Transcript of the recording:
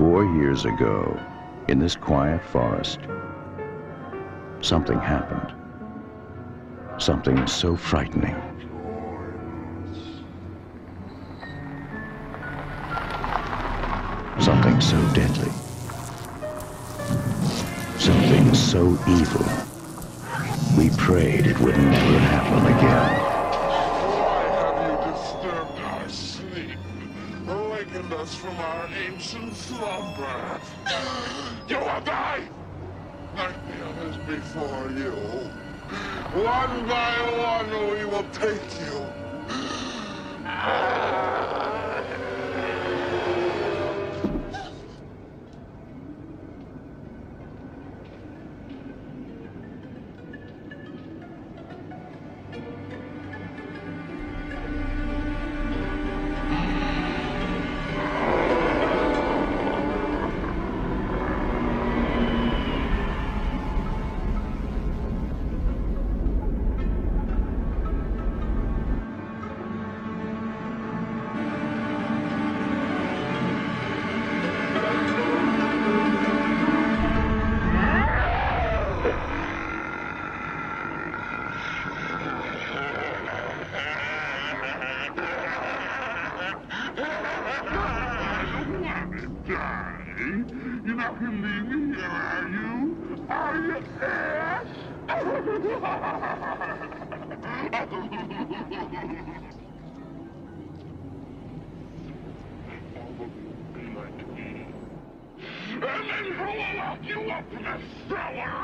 Four years ago, in this quiet forest, something happened. Something so frightening. Something so deadly. Something so evil. We prayed it would never happen Awakened us from our ancient slumber. You will die! The others before you. One by one we will take you. fucking leaving here, are you? Are you ass? and then roll up you up in cellar!